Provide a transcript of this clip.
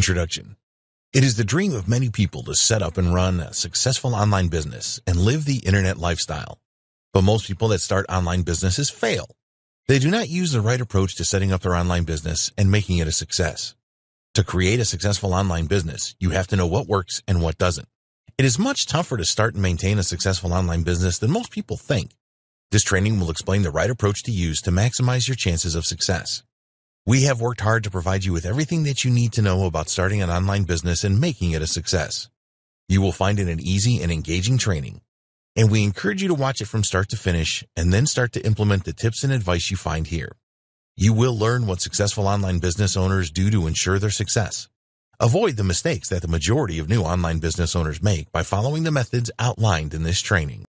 Introduction It is the dream of many people to set up and run a successful online business and live the internet lifestyle. But most people that start online businesses fail. They do not use the right approach to setting up their online business and making it a success. To create a successful online business, you have to know what works and what doesn't. It is much tougher to start and maintain a successful online business than most people think. This training will explain the right approach to use to maximize your chances of success. We have worked hard to provide you with everything that you need to know about starting an online business and making it a success. You will find it an easy and engaging training, and we encourage you to watch it from start to finish and then start to implement the tips and advice you find here. You will learn what successful online business owners do to ensure their success. Avoid the mistakes that the majority of new online business owners make by following the methods outlined in this training.